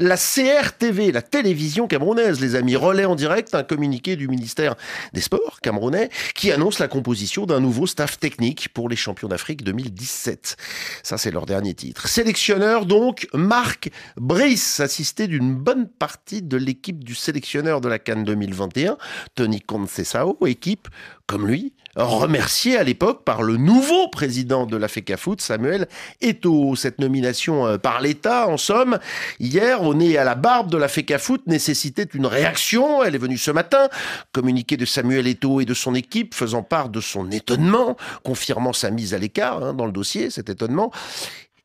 La CRTV, la télévision camerounaise, les amis, relaient en direct un communiqué du ministère des Sports camerounais qui annonce la composition d'un nouveau staff technique pour les champions d'Afrique 2017. Ça, c'est leur dernier titre. Sélectionneur donc, Marc Brice, assisté d'une bonne partie de l'équipe du sélectionneur de la Cannes 2021, Tony Concesao, équipe, comme lui, remercié à l'époque par le nouveau président de la FECAFOOT, Samuel Eto'o. Cette nomination euh, par l'État, en somme, hier, au nez à la barbe de la FECAFOOT, nécessitait une réaction. Elle est venue ce matin, communiqué de Samuel Eto'o et de son équipe, faisant part de son étonnement, confirmant sa mise à l'écart hein, dans le dossier, cet étonnement.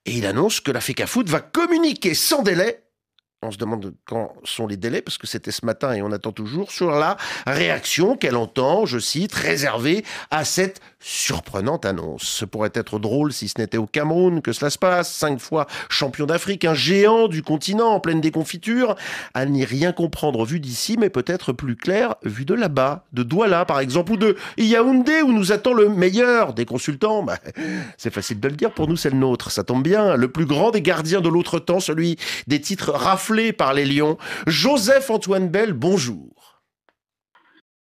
Et il annonce que la FECAFOOT va communiquer sans délai on se demande quand sont les délais, parce que c'était ce matin et on attend toujours, sur la réaction qu'elle entend, je cite, réservée à cette surprenante annonce. Ce pourrait être drôle si ce n'était au Cameroun que cela se passe, cinq fois champion d'Afrique, un géant du continent en pleine déconfiture, à n'y rien comprendre vu d'ici, mais peut-être plus clair vu de là-bas, de Douala par exemple, ou de Yaoundé où nous attend le meilleur des consultants. Bah, c'est facile de le dire, pour nous c'est le nôtre, ça tombe bien, le plus grand des gardiens de l'autre temps, celui des titres par les lions. Joseph-Antoine Bell, bonjour.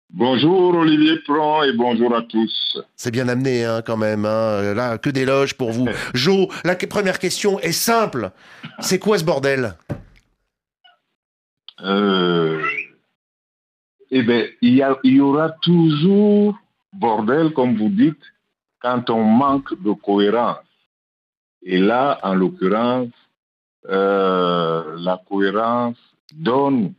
Bonjour Olivier Pran et bonjour à tous. C'est bien amené hein, quand même. Hein. Là, que d'éloges pour vous. Jo, la première question est simple. C'est quoi ce bordel? Euh, Eh bien, il y, y aura toujours bordel, comme vous dites, quand on manque de cohérence. Et là, en l'occurrence, euh, la cohérence donne,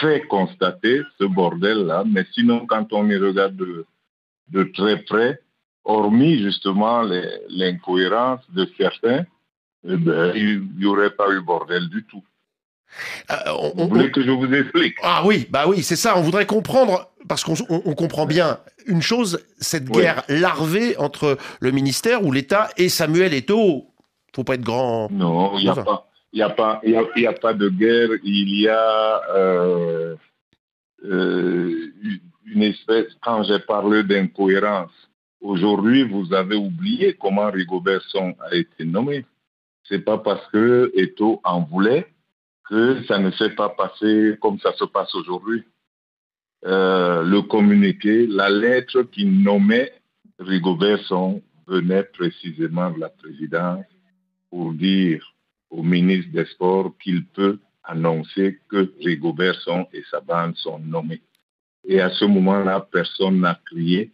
fait constater ce bordel-là, mais sinon, quand on y regarde de, très près, hormis justement l'incohérence de certains, eh ben, il n'y aurait pas eu bordel du tout. Euh, vous voulez que je vous explique? Ah oui, bah oui, c'est ça. On voudrait comprendre parce qu'on comprend bien une chose, cette guerre larvée entre le ministère ou l'État et Samuel Eto'o faut pas être grand. Non, il n'y a pas. Il a, pas, a, pas de guerre, il y a euh, euh, une espèce, quand j'ai parlé d'incohérence, aujourd'hui vous avez oublié comment Rigobert Song a été nommé. C'est pas parce que Eto en voulait que ça ne s'est pas passé comme ça se passe aujourd'hui. Euh, le communiqué, la lettre qui nommait Rigobert Song venait précisément de la présidence pour dire au ministre des Sports qu'il peut annoncer que Rigobert Son et sa bande sont nommés. Et à ce moment-là, personne n'a crié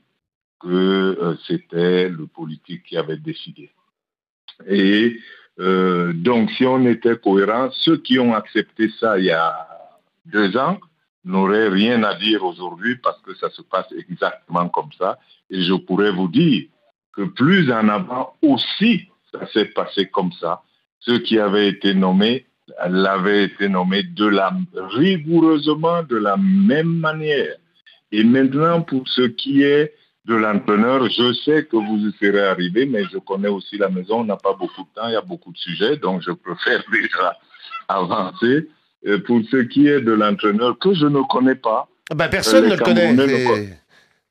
que euh, c'était le politique qui avait décidé. Et euh, donc, si on était cohérent, ceux qui ont accepté ça il y a deux ans n'auraient rien à dire aujourd'hui parce que ça se passe exactement comme ça. Et je pourrais vous dire que plus en avant aussi, ça s'est passé comme ça. Ceux qui avaient été nommés l'avaient été nommé de la, rigoureusement de la même manière. Et maintenant, pour ce qui est de l'entraîneur, je sais que vous y serez arrivé, mais je connais aussi la maison, on n'a pas beaucoup de temps, il y a beaucoup de sujets, donc je préfère déjà avancer. pour ce qui est de l'entraîneur, que je ne connais pas. Ben, personne ne le connaît.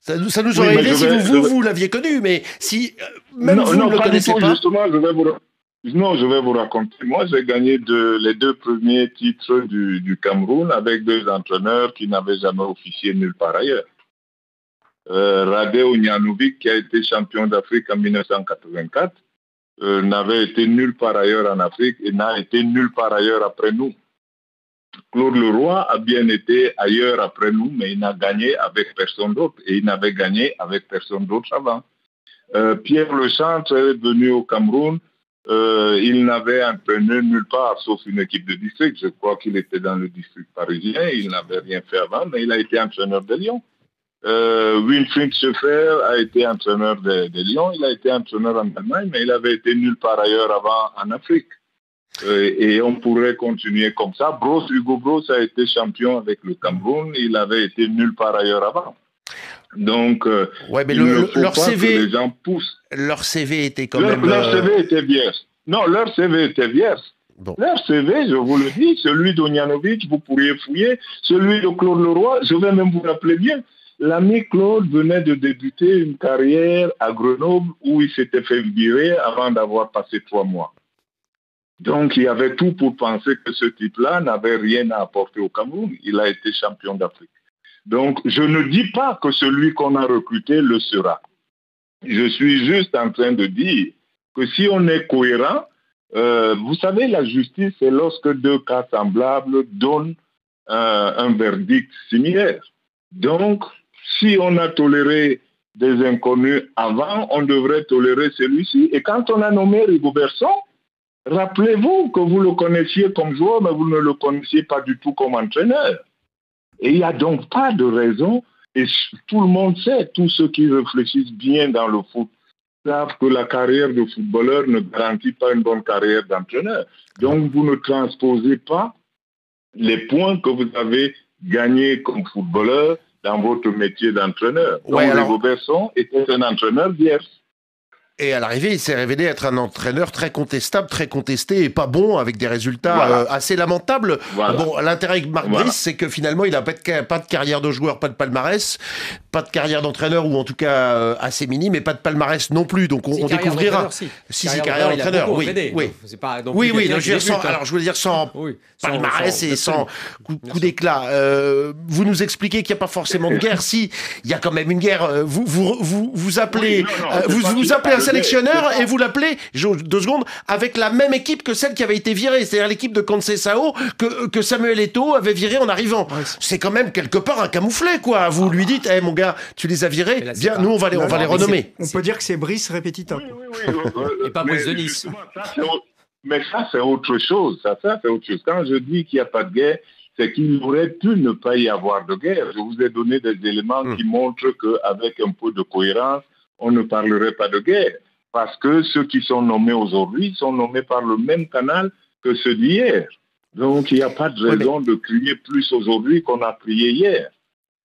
Ça, nous aurait aidé si vous, vous, l'aviez connu, mais si euh, même vous ne le connaissez pas. Justement, je vais vous, non, je vais vous raconter. Moi, j'ai gagné les deux premiers titres du, Cameroun avec deux entraîneurs qui n'avaient jamais officié nulle part ailleurs. Euh, Rade qui a été champion d'Afrique en 1984, euh, n'avait été nulle part ailleurs en Afrique et n'a été nulle part ailleurs après nous. Claude Leroy a bien été ailleurs après nous, mais il n'a gagné avec personne d'autre. Et il n'avait gagné avec personne d'autre avant. Euh, Pierre Lechantre est venu au Cameroun. Euh, il n'avait entraîné nulle part, sauf une équipe de district. Je crois qu'il était dans le district parisien. Il n'avait rien fait avant, mais il a été entraîneur de Lyon. Euh, Winfried Schaeffer a été entraîneur de, de Lyon. Il a été entraîneur en Allemagne, mais il avait été nulle part ailleurs avant en Afrique. Euh, et on pourrait continuer comme ça. Bros, Hugo Bros a été champion avec le Cameroun. Il avait été nulle part ailleurs avant. Donc, euh, ouais, mais leur CV, les gens poussent. Leur CV était quand même. Leur euh, CV était vierge. Non, leur CV était vierge. Leur CV, je vous le dis, celui d'Ognanovic, vous pourriez fouiller, celui de Claude Leroy, je vais même vous rappeler bien. L'ami Claude venait de débuter une carrière à Grenoble où il s'était fait virer avant d'avoir passé trois mois. Donc il y avait tout pour penser que ce type-là n'avait rien à apporter au Cameroun. Il a été champion d'Afrique. Donc je ne dis pas que celui qu'on a recruté le sera. Je suis juste en train de dire que si on est cohérent, euh, vous savez, la justice, c'est lorsque deux cas semblables donnent euh, un verdict similaire. Donc, si on a toléré des inconnus avant, on devrait tolérer celui-ci. Et quand on a nommé Rigobertson, rappelez-vous que vous le connaissiez comme joueur, mais vous ne le connaissiez pas du tout comme entraîneur. Et il n'y a donc pas de raison, et tout le monde sait, tous ceux qui réfléchissent bien dans le foot, savent que la carrière de footballeur ne garantit pas une bonne carrière d'entraîneur. Donc vous ne transposez pas les points que vous avez gagnés comme footballeur dans votre métier d'entraîneur. Ouais, Donc alors... Besson était un entraîneur vierge. Et à l'arrivée, il s'est révélé être un entraîneur très contestable, très contesté et pas bon, avec des résultats voilà. euh, assez lamentables. Voilà. Bon, l'intérêt avec Marc voilà. Brice, c'est que finalement, il n'a pas, pas de, carrière de joueur, pas de palmarès, pas de carrière d'entraîneur, ou en tout cas euh, assez minime, mais pas de palmarès non plus. Donc on, on découvrira. Si, si, si carrière d'entraîneur, oui. Oui. Pas, oui, oui, je sans, hein. alors je veux dire sans oui, palmarès sans, et sans coup, coup d'éclat. Euh, vous nous expliquez qu'il n'y a pas forcément de guerre. si, il y a quand même une guerre. Euh, Vous vous, vous, vous appelez, oui, non, non, vous, vous appelez un sélectionneur et vous l'appelez, deux secondes, avec la même équipe que celle qui avait été virée, c'est-à-dire l'équipe de Conceição que, que Samuel Eto'o avait viré en arrivant. C'est quand même quelque part un camouflet, quoi. Vous lui dites, hey, mon gars, tu les as virés, là, viens, nous on va les, on va les renommer. On peut dire que c'est Brice répétiteur. Oui, oui, oui, et pas Brice de Nice. Mais ça, c'est autre chose. Ça, ça c'est autre chose. Quand je dis qu'il n'y a pas de guerre, c'est qu'il aurait pu ne pas y avoir de guerre. Je vous ai donné des éléments mmh. qui montrent qu'avec un peu de cohérence, on ne parlerait pas de guerre. Parce que ceux qui sont nommés aujourd'hui sont nommés par le même canal que ceux d'hier. Donc il n'y a pas de raison mais... de crier plus aujourd'hui qu'on a crié hier.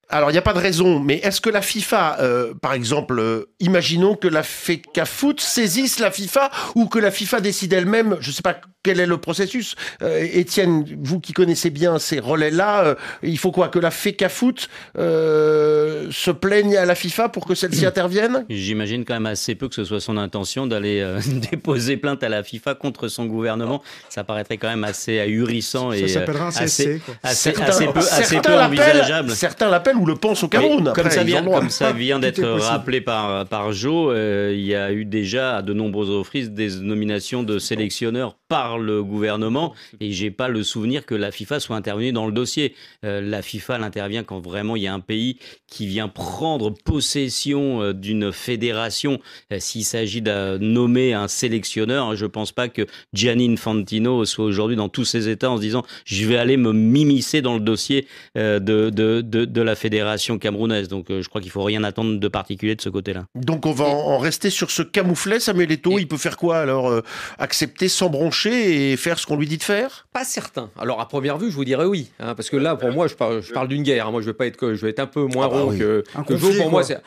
Alors, il n'y a pas de raison, mais est-ce que la FIFA, euh, par exemple, euh, imaginons que la FECAFOOT saisisse la FIFA ou que la FIFA décide elle-même, je ne sais pas quel est le processus euh, Étienne, vous qui connaissez bien ces relais-là, euh, il faut quoi Que la FECAFOOT euh, se plaigne à la FIFA pour que celle-ci intervienne? J'imagine quand même assez peu que ce soit son intention d'aller euh, déposer plainte à la FIFA contre son gouvernement. Ça paraîtrait quand même assez ahurissant ça et s'appellera un CSC, assez, quoi. assez, certains, assez peu, assez certains peu envisageable. Certains l'appellent ou le pensent au Cameroun. Oui, après, comme, ça vient, ont... comme ça vient d'être rappelé par, par Joe, euh, il y a eu déjà à de nombreuses reprises des nominations de sélectionneurs par le gouvernement et j'ai pas le souvenir que la FIFA soit intervenue dans le dossier. Euh, la FIFA intervient quand vraiment il y a un pays qui vient prendre possession euh, d'une fédération. Euh, S'il s'agit de nommer un sélectionneur, je pense pas que Gianni Infantino soit aujourd'hui dans tous ses états en se disant je vais aller me m'immiscer dans le dossier euh, de, de, de, de, la fédération camerounaise. Donc euh, je crois qu'il faut rien attendre de particulier de ce côté-là. Donc on va en rester sur ce camouflet. Samuel Eto'o, il peut faire quoi alors euh, Accepter sans broncher et faire ce qu'on lui dit de faire? Pas certain. Alors à première vue, je vous dirais oui, hein, parce que là, pour moi, je parle, je parle d'une guerre. Moi, je vais pas être, je vais être un peu moins ah bah rond oui. que, un que conflit, Pour moi, c'est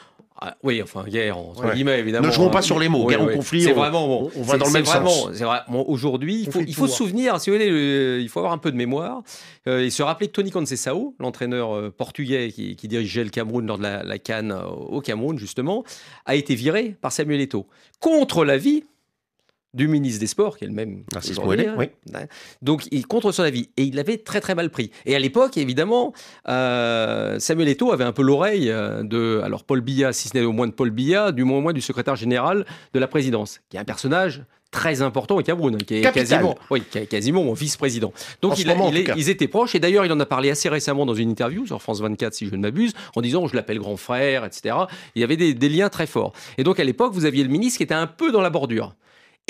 ah, oui, enfin, guerre, entre ouais. guillemets, évidemment. Ne jouons pas sur les mots, oui, guerre oui. ou conflit, c'est on, vraiment, bon, on va dans le même vraiment, sens. Aujourd'hui, il faut, il faut se souvenir, si vous voulez, euh, il faut avoir un peu de mémoire, euh, et se rappeler que Tony Conceição, l'entraîneur euh, portugais qui, qui, dirigeait le Cameroun lors de la, la Cannes euh, au Cameroun, justement, a été viré par Samuel Eto'o. Contre l'avis du ministre des Sports, qui est le même. Moëllet, hein, oui. Donc, il contre son avis. Et il l'avait très, très mal pris. Et à l'époque, évidemment, euh, Samuel Eto'o avait un peu l'oreille euh, de, alors Paul Biya, si ce n'est au moins de Paul Biya, du moins au moins du secrétaire général de la présidence, qui est un personnage très important au Cameroun, qui est Capital. quasiment, oui, qui est quasiment mon vice-président. Donc il, moment, il est, ils étaient proches, et d'ailleurs il en a parlé assez récemment dans une interview sur France 24, si je ne m'abuse, en disant je l'appelle grand frère, etc. Il y avait des, des liens très forts. Et donc à l'époque, vous aviez le ministre qui était un peu dans la bordure.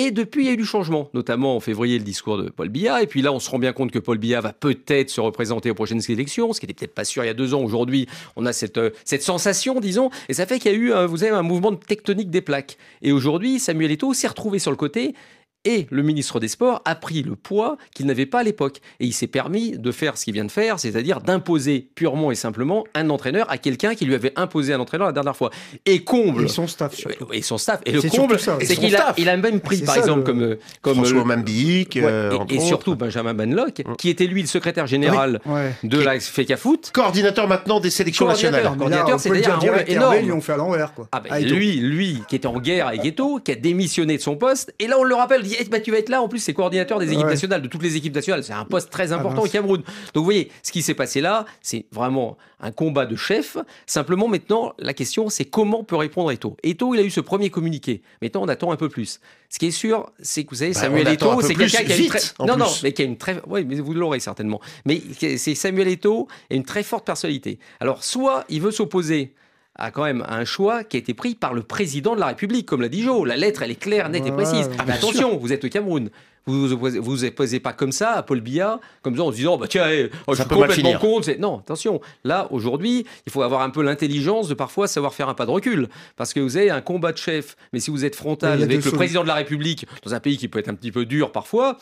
Et depuis, il y a eu du changement, notamment en février, le discours de Paul Biya. Et puis là, on se rend bien compte que Paul Biya va peut-être se représenter aux prochaines élections, ce qui n'était peut-être pas sûr il y a deux ans. Aujourd'hui, on a cette, euh, sensation, disons. Et ça fait qu'il y a eu, euh, vous avez un mouvement de tectonique des plaques. Et aujourd'hui, Samuel Eto'o s'est retrouvé sur le côté et le ministre des Sports a pris le poids qu'il n'avait pas à l'époque. Et il s'est permis de faire ce qu'il vient de faire, c'est-à-dire d'imposer purement et simplement un entraîneur à quelqu'un qui lui avait imposé un entraîneur la dernière fois. Et comble. Et son staff. Surtout. Et son staff. Et le comble, c'est qu'il a, il a même pris, par exemple, le... comme. comme François Mambic. Ouais, euh, et, et surtout Benjamin Benlock, mmh. qui était lui le secrétaire général oui. ouais. de la FECAFOOT. Coordinateur maintenant des sélections nationales. Coordinateur, c'est d'ailleurs un rôle énorme. Ils l'ont fait à l'envers, quoi. Ah ben, lui, lui, qui était en guerre avec Ghetto, qui a démissionné de son poste, et là on le rappelle, bah, tu vas être là. En plus, c'est coordinateur des équipes nationales, de toutes les équipes nationales. C'est un poste très ah, important au Cameroun. Donc, vous voyez, ce qui s'est passé là, c'est vraiment un combat de chef. Simplement, maintenant, la question, c'est comment peut répondre Eto. Eto, il a eu ce premier communiqué. Maintenant, on attend un peu plus. Ce qui est sûr, c'est que vous savez, bah, Samuel Eto, c'est quelqu'un qui a une très... non, non, mais qui a une très, oui, mais vous l'aurez certainement. Mais c'est Samuel Eto a une très forte personnalité. Alors, soit il veut s'opposer à quand même un choix qui a été pris par le président de la République, comme l'a dit Joe. La lettre, elle est claire, nette et précise. mais attention, vous êtes au Cameroun. Vous vous vous opposez pas comme ça à Paul Biya, comme ça en se disant bah tiens, eh, oh, je suis complètement contre. Non, attention. Là aujourd'hui, il faut avoir un peu l'intelligence de parfois savoir faire un pas de recul, parce que vous avez un combat de chef. Mais si vous êtes frontal avec le président de la République dans un pays qui peut être un petit peu dur parfois,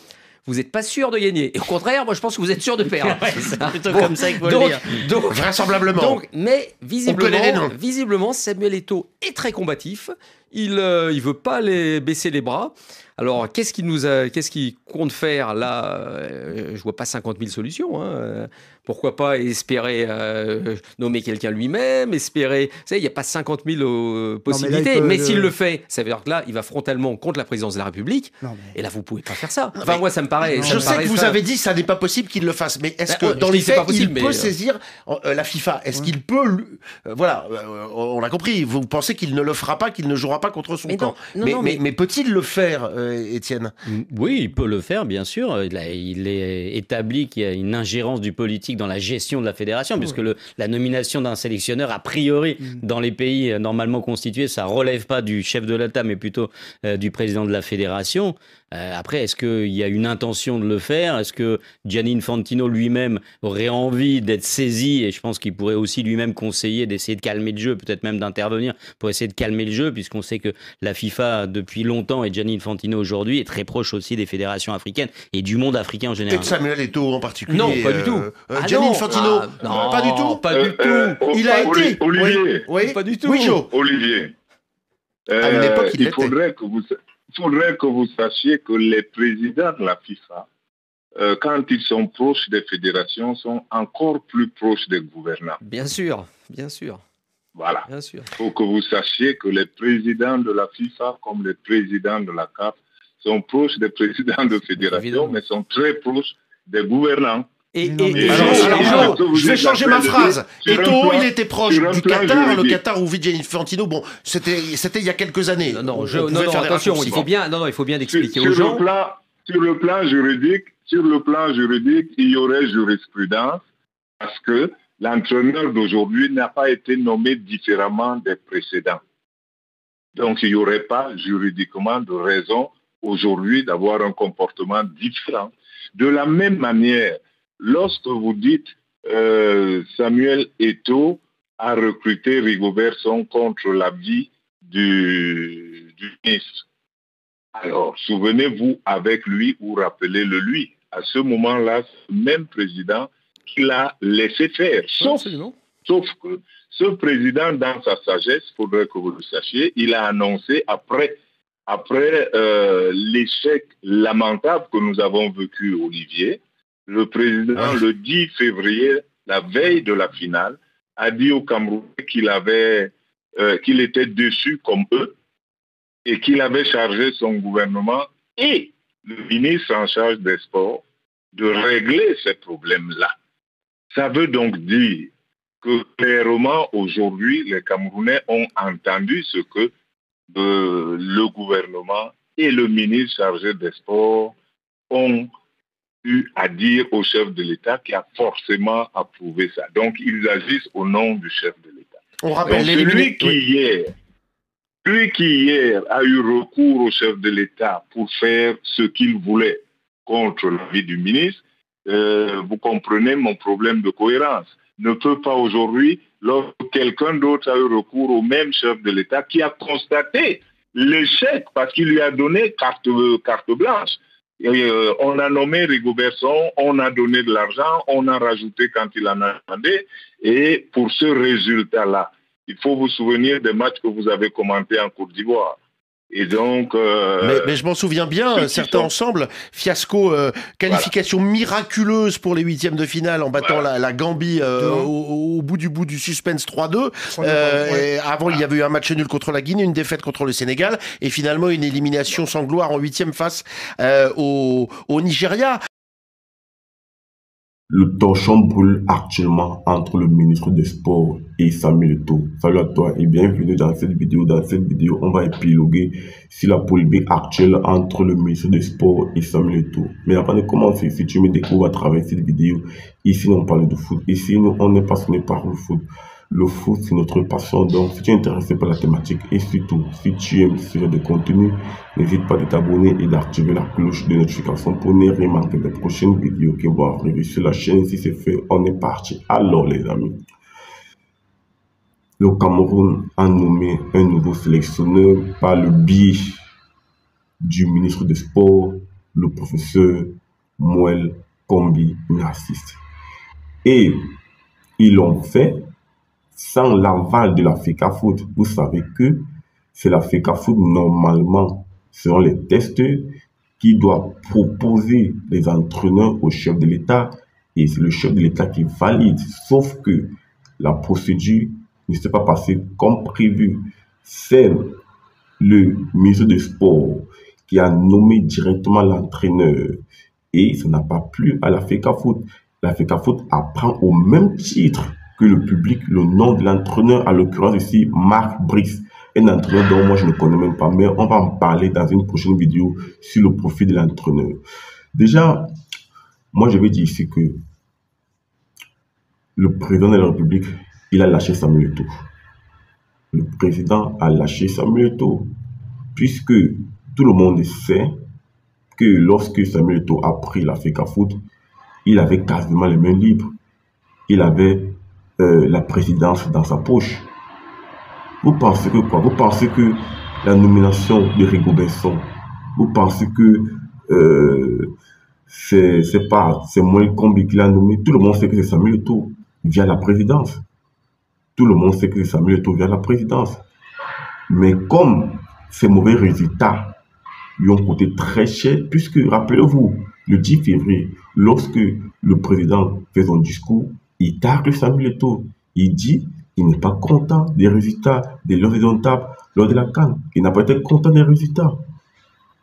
vous n'êtes pas sûr de gagner. Et au contraire, moi je pense que vous êtes sûr de perdre. c'est plutôt comme ça qu'il faut le dire. Donc, Vraisemblablement. Donc, mais visiblement, visiblement, Samuel Eto'o est très combatif. Il ne euh, il veut pas les baisser les bras. Alors, qu'est-ce qu'il nous qu'est-ce qu'il compte faire là? Euh, Je vois pas 50 000 solutions. Hein. Pourquoi pas espérer euh, nommer quelqu'un lui-même, espérer. Vous savez, il n'y a pas 50 000 euh, possibilités. mais, s'il le... fait, ça veut dire que là, il va frontalement contre la présidence de la République. Et là, vous pouvez pas faire ça. Enfin, moi, ça me paraît. je sais que vous avez dit ça n'est pas possible qu'il le fasse, mais est-ce ben, que dans les faits, il peut saisir la FIFA? Est-ce qu'il peut Voilà, on l'a compris. Vous pensez qu'il ne le fera pas, qu'il ne jouera pas contre son camp. mais, mais peut-il le faire, Étienne? Oui, il peut le faire, bien sûr. Il est établi qu'il y a une ingérence du politique dans la gestion de la fédération, puisque le, la nomination d'un sélectionneur, a priori, mm. dans les pays euh, normalement constitués, ça relève pas du chef de l'État, mais plutôt euh, du président de la fédération. Euh, après, est-ce qu'il y a une intention de le faire? Est-ce que Gianni Infantino lui-même aurait envie d'être saisi? Et je pense qu'il pourrait aussi lui-même conseiller d'essayer de calmer le jeu, peut-être même d'intervenir pour essayer de calmer le jeu, puisqu'on sait que la FIFA, depuis longtemps, et Gianni Infantino aujourd'hui, est très proche aussi des fédérations africaines et du monde africain en général. Et de Samuel Eto'o en particulier Non, pas du tout. Euh, euh, ah Gianni Infantino ah, Pas du tout Pas du tout Il a été Olivier Oui, pas du tout. Oui, Olivier. il faudrait que vous il faudrait que vous sachiez que les présidents de la FIFA, euh, quand ils sont proches des fédérations, sont encore plus proches des gouvernants. Bien sûr, bien sûr. Voilà. Bien sûr. Il faut que vous sachiez que les présidents de la FIFA, comme les présidents de la CAF, sont proches des présidents de fédérations, mais sont très proches des gouvernants. Et, je vais changer ma phrase. Eto, il était proche du Qatar, le Qatar où vit Infantino. Bon, c'était, c'était il y a quelques années. Non, non, je, non, attention, il faut bien, non, non, il faut bien expliquer aux gens. Le plan, sur le plan juridique, sur le plan juridique, il y aurait jurisprudence parce que l'entraîneur d'aujourd'hui n'a pas été nommé différemment des précédents. Donc, il n'y aurait pas juridiquement de raison aujourd'hui d'avoir un comportement différent. De la même manière, lorsque vous dites euh, Samuel Eto a recruté Rigobert Son contre l'avis du, du ministre. Alors, souvenez-vous avec lui ou rappelez-le lui. À ce moment-là, ce même président qui l'a laissé faire. Sauf, sauf que ce président, dans sa sagesse, il faudrait que vous le sachiez, il a annoncé après, après euh, l'échec lamentable que nous avons vécu, Olivier, le président, le 10 février, la veille de la finale, a dit au Cameroun qu'il avait, euh, qu'il était déçu comme eux et qu'il avait chargé son gouvernement et le ministre en charge des sports de régler ces problèmes-là. Ça veut donc dire que clairement aujourd'hui, les Camerounais ont entendu ce que euh, le gouvernement et le ministre chargé des sports ont à dire au chef de l'État qui a forcément approuvé ça. Donc, ils agissent au nom du chef de l'État. On rappelle celui qui hier, lui qui hier a eu recours au chef de l'État pour faire ce qu'il voulait contre l'avis du ministre, euh, vous comprenez mon problème de cohérence. Ne peut pas aujourd'hui, lorsque quelqu'un d'autre a eu recours au même chef de l'État qui a constaté l'échec parce qu'il lui a donné carte, carte blanche. Euh, on a nommé Rigobertson, on a donné de l'argent, on a rajouté quand il en a demandé. Et pour ce résultat-là, il faut vous souvenir des matchs que vous avez commentés en Côte d'Ivoire. Et donc. Euh, mais, je m'en souviens bien, certains ensemble, fiasco, euh, qualification miraculeuse pour les huitièmes de finale en battant la, Gambie euh, au, bout du bout du suspense 3-2. Avant, il y avait eu un match nul contre la Guinée, une défaite contre le Sénégal, et finalement une élimination sans gloire en huitième face au, au Nigeria. Le torchon brûle actuellement entre le ministre des Sports et Samuel Eto'o. Salut à toi et bienvenue dans cette vidéo. Dans cette vidéo, on va épiloguer sur la polémique actuelle entre le ministre des Sports et Samuel Eto'o. Mais avant de commencer, si tu me découvres à travers cette vidéo, ici on parle de foot. Ici, nous, on est passionné par le foot. Le foot, c'est notre passion. Donc, si tu es intéressé par la thématique et surtout, si tu aimes ce genre de contenu, n'hésite pas à t'abonner et d'activer la cloche de notification pour ne rien manquer des prochaines vidéos qui vont arriver sur la chaîne. Si c'est fait, on est parti. Alors, les amis, le Cameroun a nommé un nouveau sélectionneur par le biais du ministre des Sports, le professeur Moël Kombi Narcisse. Et ils l'ont fait sans l'aval de la FECAFOOT. Vous savez que c'est la FECAFOOT normalement, selon les tests, qui doit proposer les entraîneurs au chef de l'État et c'est le chef de l'État qui valide. Sauf que la procédure ne s'est pas passée comme prévu. C'est le ministre des Sports qui a nommé directement l'entraîneur et ça n'a pas plu à la FECAFOOT. La FECAFOOT apprend au même titre que le public le nom de l'entraîneur, à l'occurrence ici, Marc Brice. Un entraîneur dont moi je ne connais même pas, mais on va en parler dans une prochaine vidéo sur le profil de l'entraîneur. Déjà, moi je vais dire ici que le président de la République, il a lâché Samuel Eto'o. Le président a lâché Samuel Eto'o, puisque tout le monde sait que lorsque Samuel Eto'o a pris la FECA Foot, il avait quasiment les mains libres. Il avait euh, la présidence dans sa poche. Vous pensez que quoi? Vous pensez que la nomination de Rigo Besson, vous pensez que euh, c'est pas c'est moins Combi qui l'a nommé? Tout le monde sait que c'est Samuel Eto'o via la présidence. Tout le monde sait que c'est Samuel Eto'o via la présidence. Mais comme ces mauvais résultats lui ont coûté très cher, puisque, rappelez-vous, le 10 février, lorsque le président fait son discours, il tacle Samuel Eto'o. Il dit qu'il n'est pas content des résultats de l'horizontable lors de la Cannes, qu'il n'a pas été content des résultats.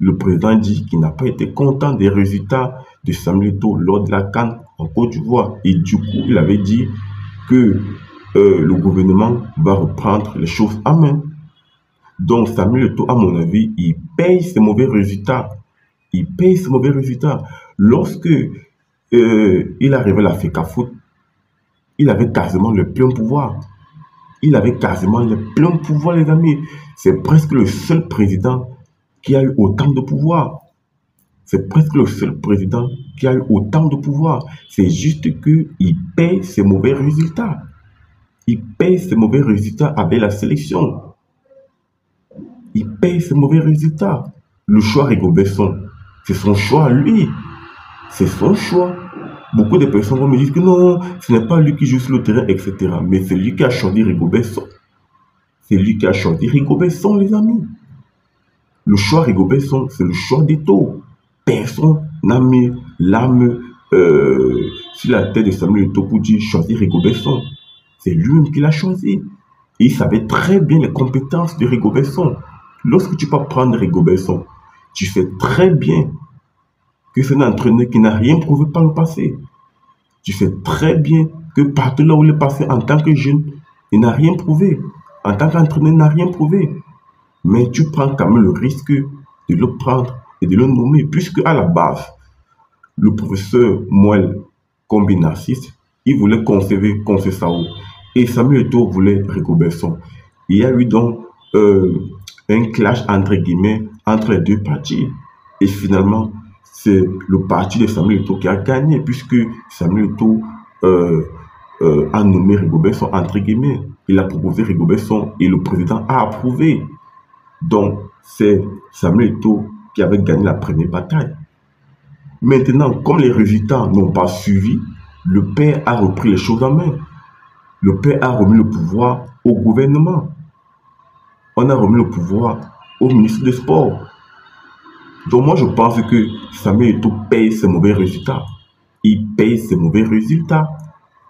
Le président dit qu'il n'a pas été content des résultats de Samuel Eto'o lors de la Cannes en Côte d'Ivoire. Et du coup, il avait dit que euh, le gouvernement va reprendre les choses à main. Donc Samuel Eto'o, à mon avis, il paye ses mauvais résultats. Il paye ses mauvais résultats. Lorsque euh, il arrive à la FECAFOOT, il avait quasiment le plein pouvoir. Il avait quasiment le plein pouvoir, les amis. C'est presque le seul président qui a eu autant de pouvoir. C'est presque le seul président qui a eu autant de pouvoir. C'est juste qu'il paye ses mauvais résultats. Il paye ses mauvais résultats avec la sélection. Il paye ses mauvais résultats. Le choix Rigo c'est son choix lui. C'est son choix. Beaucoup de personnes vont me dire que non, ce n'est pas lui qui joue sur le terrain, etc. Mais c'est lui qui a choisi Rigobesson. C'est lui qui a choisi Rigobesson, les amis. Le choix Rigobesson, c'est le choix des taux. Personne n'a mis l'âme euh, sur la tête de Samuel Eto'o pour dire choisir. C'est lui-même qui l'a choisi. il savait très bien les compétences de Rigobesson. Lorsque tu peux prendre Rigobesson, tu sais très bien que c'est un entraîneur qui n'a rien prouvé par le passé. Tu sais très bien que partout là où il est passé en tant que jeune, il n'a rien prouvé. En tant qu'entraîneur, il n'a rien prouvé. Mais tu prends quand même le risque de le prendre et de le nommer, puisque à la base, le professeur Moël Combinarciste, il voulait conserver Sao. Et Samuel Eto'o voulait Rigobertson. Il y a eu donc euh, un clash entre guillemets entre les deux parties. Et finalement, c'est le parti de Samuel Eto'o qui a gagné, puisque Samuel Eto'o euh, euh, a nommé Rigobertson entre guillemets. Il a proposé Rigobertson et le président a approuvé. Donc, c'est Samuel Eto'o qui avait gagné la première bataille. Maintenant, comme les résultats n'ont pas suivi, le père a repris les choses en main. Le père a remis le pouvoir au gouvernement. On a remis le pouvoir au ministre des Sports. Donc moi, je pense que Samuel Eto'o paye ses mauvais résultats. Il paye ses mauvais résultats.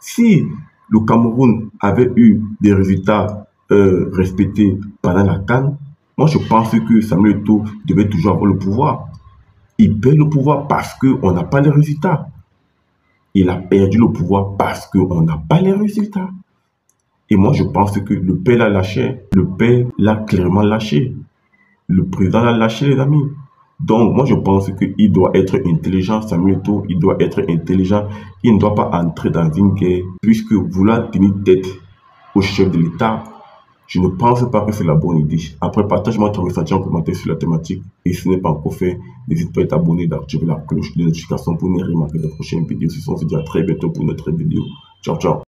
Si le Cameroun avait eu des résultats euh, respectés pendant la Cannes, moi je pense que Samuel Eto'o devait toujours avoir le pouvoir. Il perd le pouvoir parce qu'on n'a pas les résultats. Il a perdu le pouvoir parce qu'on n'a pas les résultats. Et moi, je pense que le père l'a lâché. Le père l'a clairement lâché. Le président l'a lâché, les amis. Donc, moi, je pense qu'il doit être intelligent, Samuel Eto'o, il doit être intelligent. Il ne doit pas entrer dans une guerre, puisque vouloir tenir tête au chef de l'État, je ne pense pas que c'est la bonne idée. Après, partage-moi ton ressenti en commentaire sur la thématique. Et si ce n'est pas encore fait, n'hésite pas à t'abonner, d'activer la cloche de notification pour ne rien manquer de prochaines vidéos. on se dit à très bientôt pour notre vidéo. Ciao, ciao.